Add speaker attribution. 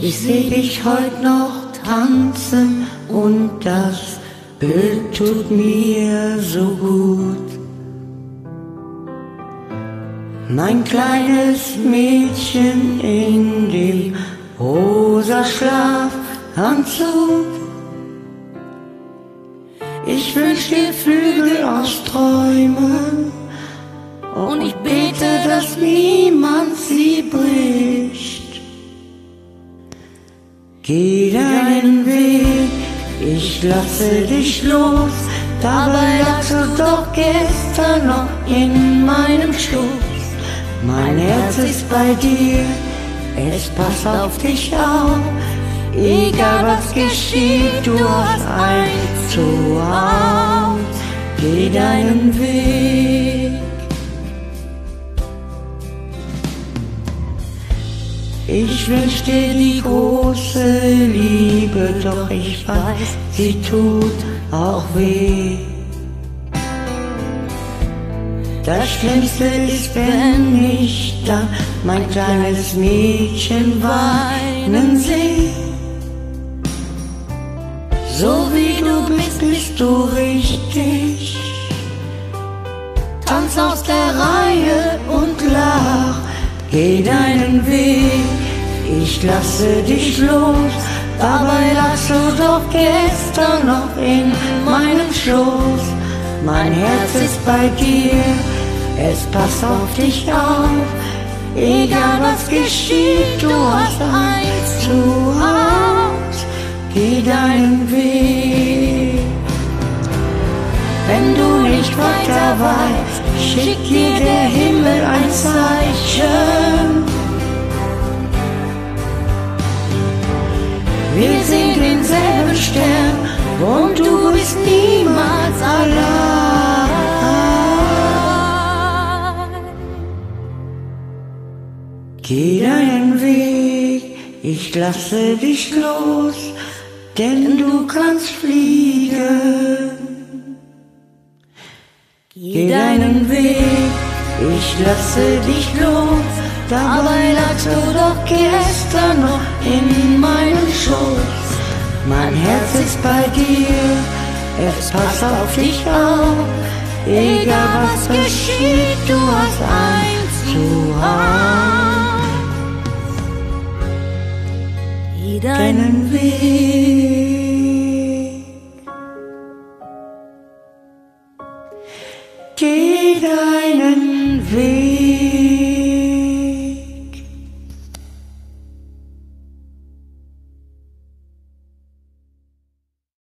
Speaker 1: Ich seh dich heute noch tanzen und das Bild tut mir so gut. Mein kleines Mädchen in dem rosa Schlafanzug. Ich wünsch dir Flügel aus Träumen Geh deinen Weg, ich lasse dich los. Dabei lagst du doch gestern noch in meinem Schoß. Mein Herz ist bei dir, es passt auf dich auf. Egal was geschieht, du hast ein Zuhause. Geh deinen Weg. Ich wünsch dir die große Liebe, doch ich weiß, sie tut auch weh. Das Schlimmste ist, wenn ich dann mein kleines Mädchen weinen sehe. So wie du bist, bist du richtig. Tanz aus der Reihe und lach, geh deinen Weg. Ich lasse dich los, dabei lagst du doch gestern noch in meinem Schoß. Mein Herz ist bei dir, es passt auf dich auf. Egal was geschieht, du hast eins zu Haus. Geh deinen Weg. Wenn du nicht weiter weißt, schick dir der Himmel ein Stern und du bist niemals allein. Geh deinen Weg, ich lasse dich los, denn du kannst fliegen. Geh deinen Weg, ich lasse dich los, dabei lagst du doch gestern noch in meinem Schoß. Mein Herz ist bei dir, es passt auf dich auf, egal was geschieht, du hast eins zu Hause. Geh deinen Weg. Geh deinen